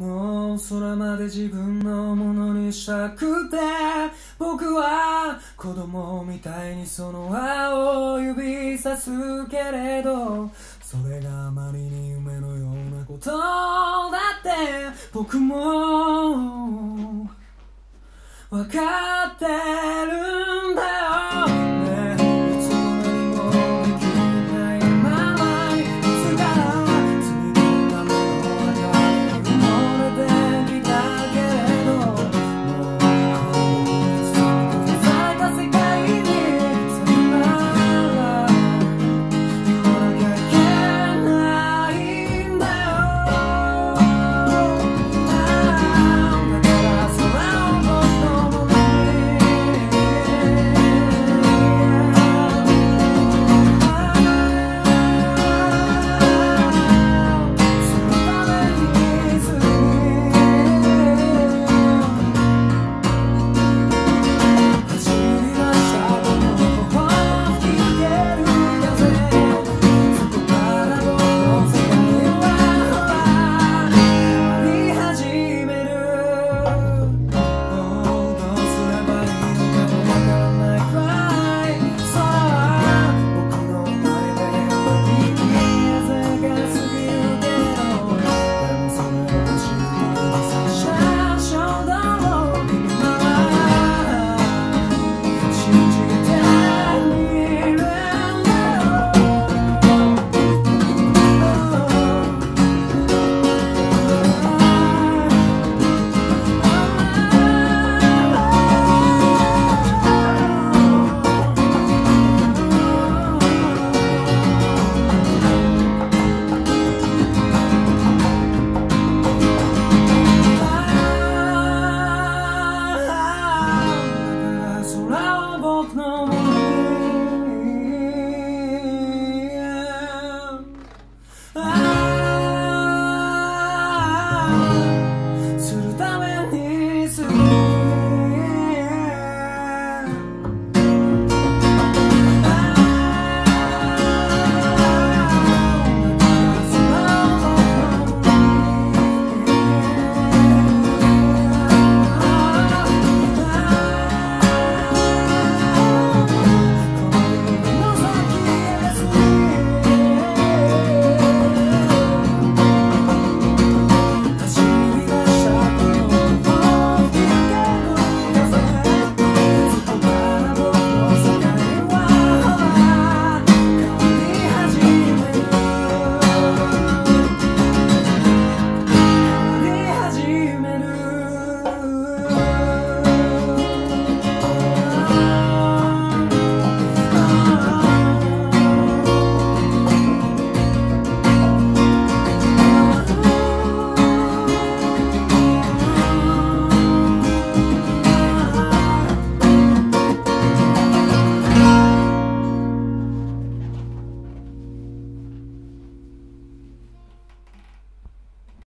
もう空まで自分のものにしたくて僕は子供みたいにその輪を指さすけれどそれがあまりに夢のようなことだって僕も分かって